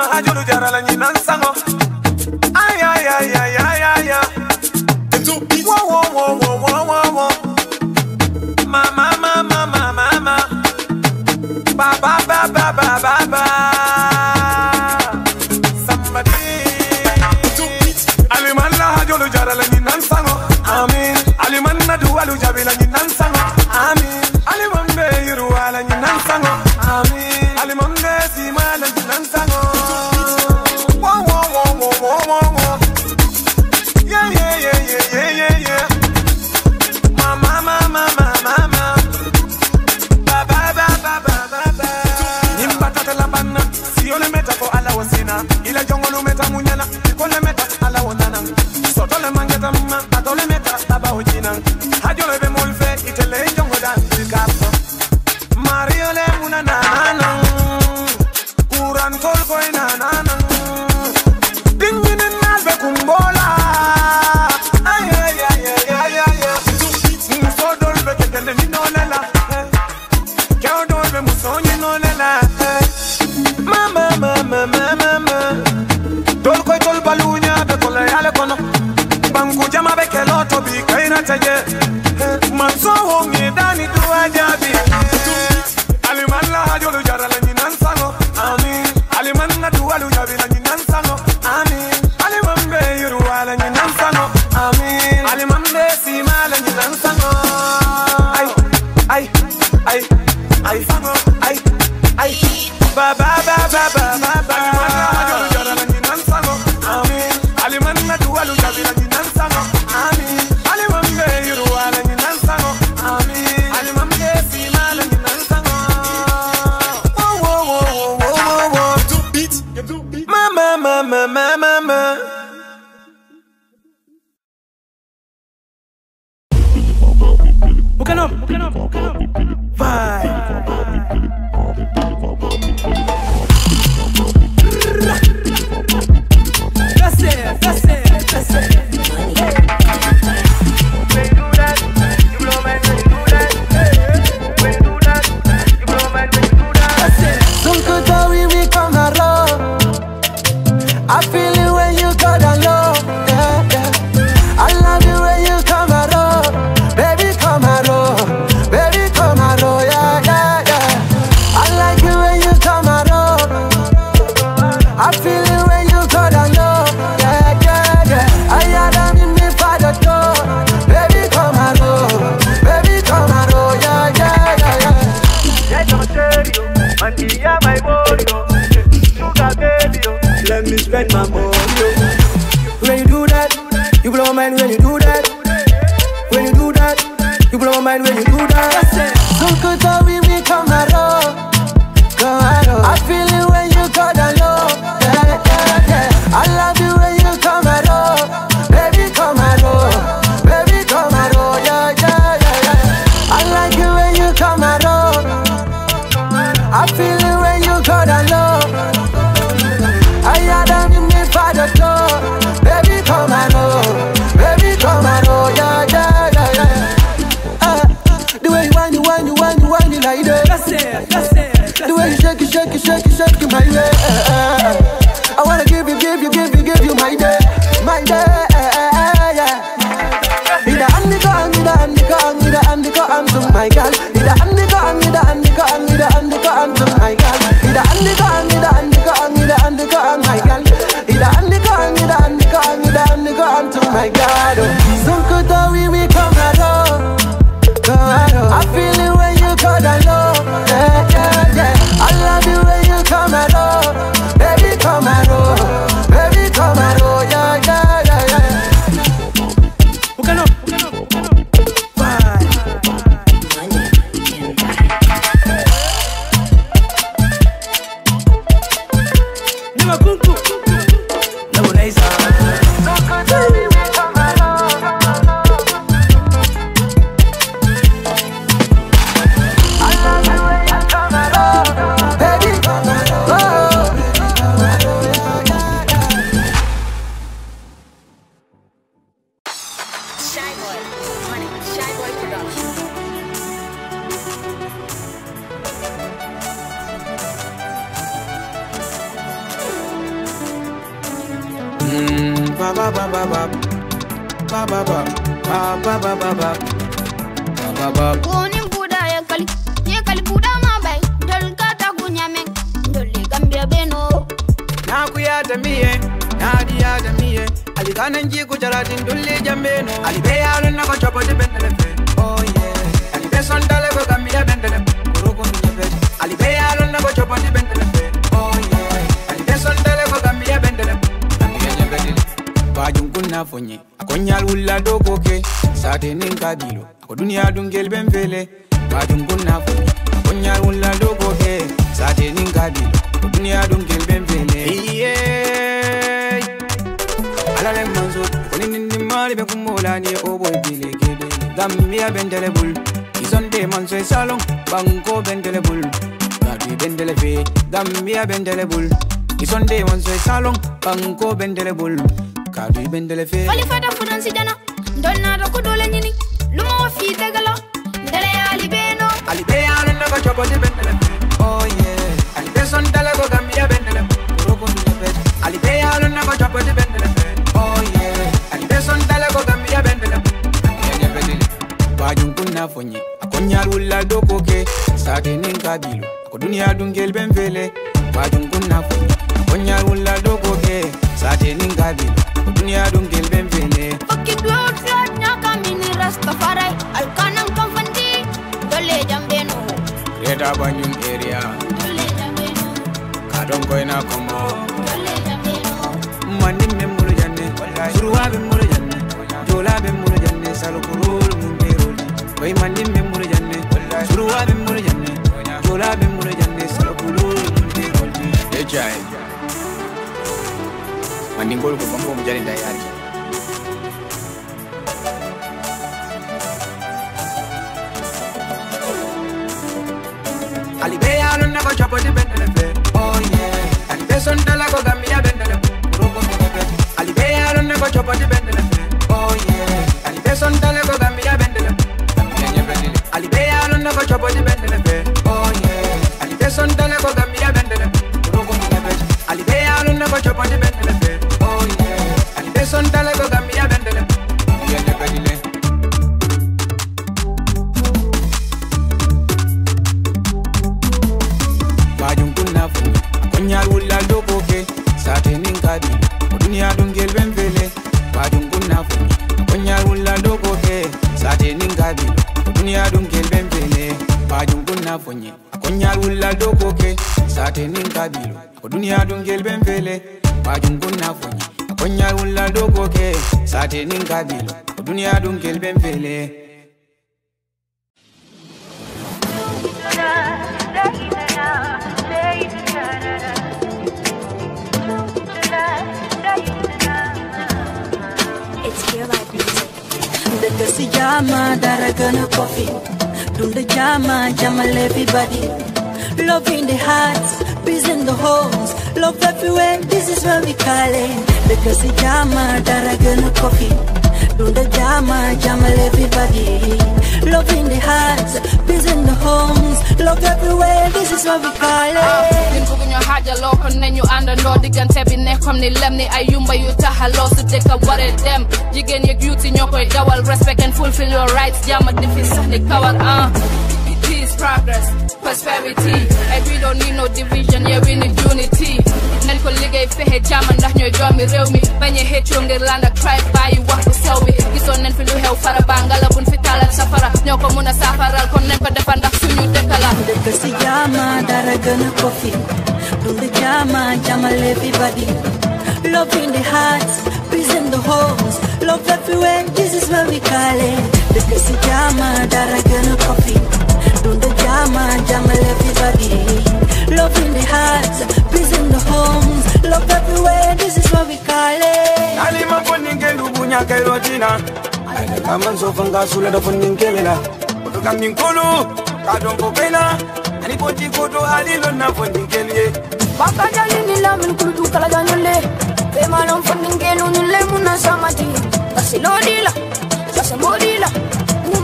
nyina ajulu jarala nyina nsango ma, ma, ma, ma. Ba, ba, ba, ba. Mama, mama, mama, mama, mama. Don't me musonye no la la. Eh. Mama, mama, mama, mama. Tolko tolbalunya be kola yale kono. Bangu taje. Eh. Manso oh, let me spend my money. Oh. When you do that, you blow my mind when you do that. to my girl. Need a hand the gun, need a hand the gun, need a hand the gun to my girl. Need a hand the gun, need a hand the gun, need a hand the gun, my girl. Need a hand the gun, need a hand the gun, need a hand the gun to my girl. Kanan ji kujaratin dulle jambeno. Ali be yaron na ko chopo di bendele fe. Oh yeah. Ali be son dale ko gambia bendele. Kuruko mi be. Ali be yaron na ko chopo di bendele fe. Oh yeah. Ali be son dale ko gambia bendele. Gambia jambele. Bajum kunna fonye. Akonyal wulla dogo ke. Sate nin kabilo. Ako dunia dungel bemfele. Bajum kunna fonye. Akonyal wulla dogo ke. Sate nin kabilo. Ako dunia dungel bemfele. Yeah. Mali be kumola ni o boy bile kede bendele bul. Izonde manzo e salon banko bendele bul. Gadi bendele fe. Gambia bendele bul. Izonde manzo e salon banko bendele bul. Gadi bendele fe. Fali fata fudan si jana, dol na do nyini. Lumo fi tegalo, dele ali beno. ali be yalo na ko chopo di bendele fe. Oh yeah. Ali be son dale gambia bendele roko ni be ali be yalo na ko chopo bajun kunna fonye akonyal wulla doko ke sate nin kabilo dunia dungel bemfele bajun roli. Ejai. Mandin gol ko bambo mu jani dayari. Ali be yalo na ko chapo di bendele. Oh yeah. Ali be son ko gambia bendele. Roko mi be. Ali be yalo na ko chapo di bendele. Oh yeah. Ali be son ko gambia bendele. Gambia nye ko chapo di bendele. Konyal wulla doko ke sate nin kabi o duniya dun gel ben fele bajum kunna fu nye konyal wulla doko ke sate nin kabi o duniya dun gel ben fele bajum kunna fu nye konyal wulla doko ke sate nin kabi o duniya dun gel ben fele Dëkk si jama dara gën a ko fi dund jama jamal everybody love in the hearts peace in the homes. Love everywhere this is where we call it. Dëkk si jama dara gën a ko fi dund jama jamal everybody love in the hearts peace in the homes. Love everywhere this is where we call it kon nañu àndandoo diggante bi ne comme ni lem ni ay yumba yu taxaloo su dëkk waree dem jigéen yeeg yuuti ñoo koy dawal respect and fulfill your rights. Jàmm di fi sax ni kawal ah peace progress prosperity. And we don't need no division yeah we need unity nañ ko liggéey fexe jàmm ndax ñooy doomi réew mi. Xëccoo ngir ak bàyyi sew bi. Gisoon nañ fi lu xew fara fi taalal safara. Ñoo ko mun a saafaral kon nañ ko defar ndax suñu dëkk la. Dëkk si jama dara gën a ko fi. Dund jama jamal everybody love in the hearts peace in the homes. Love everywhere this is where we call it. Dëkk si jama dara gën a ko fi. Dund jama jamal everybody love in the hearts peace in the homes love everywhere this is where we call it Ali man fundin ke lubu nya kai rotina. Ai da kaman so fanga sula da fundin ke lela. Kudu kam nin kulu ka don ko kaina. Ani poti ko do ali lon na fundin ke liye. Baka jali ni la min kudu kala janyule. Be malon funding gelu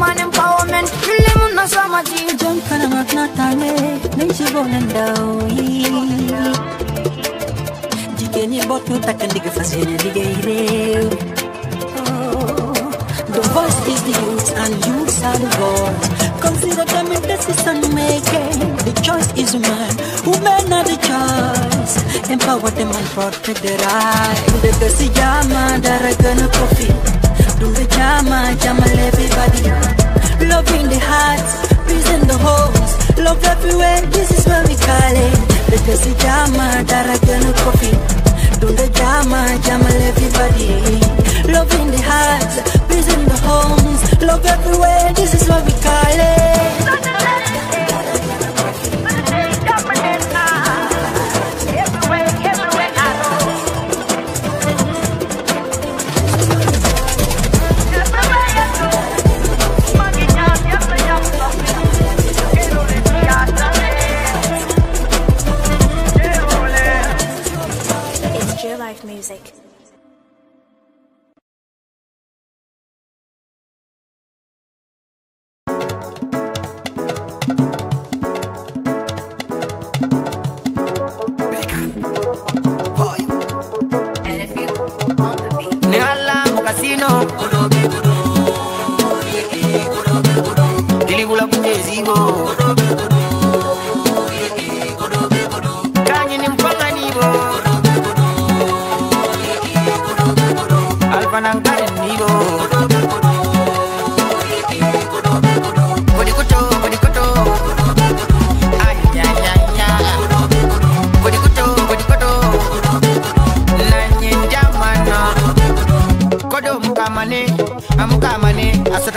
Woman empowerment, The voice is the youth and youths are the voice. Consider them in decision making. The choice is mine. Women are the choice. Empower them and protect their right. The Desi Jama, Daragana Coffee. Do the Jama, Jamal everybody. Love in the hearts, peace in the homes. Love everywhere, this is where we call it. The Jama, Daragana Coffee.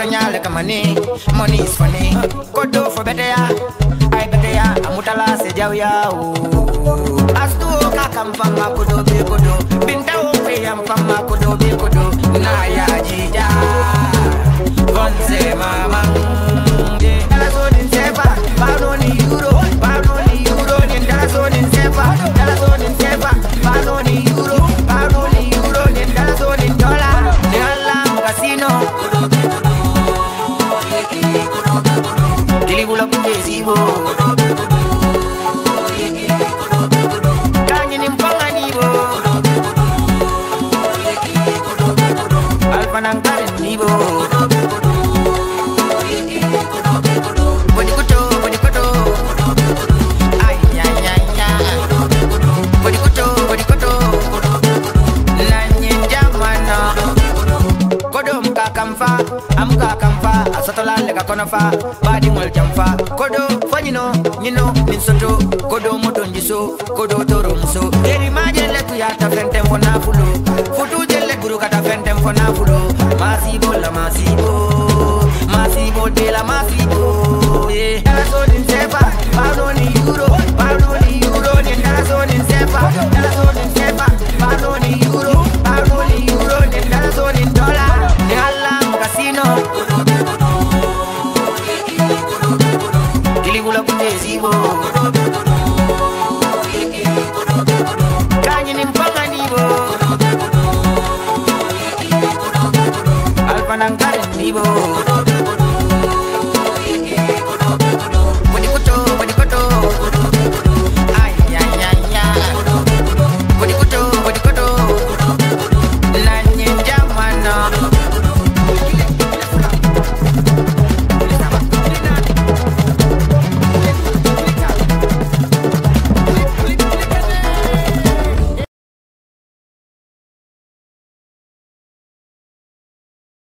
Amukamane, asoto nyale kamane, money is funny. Kodo for better ya, I better ya, amutala se jau ya o. Astu ka kampama kodo be kodo, binta o pe ampama kodo be kodo, na ya jija. Vonse mama. Lega konofa, badi mol jamfa. Kodo fanyino, nyino, minsoto, kodo moto njiso, kodo toro muso. Eri majele kuyata fentem fona fulo, futu jele guru kata fentem fona fulo. Masibo la masibo, masibo de la masibo.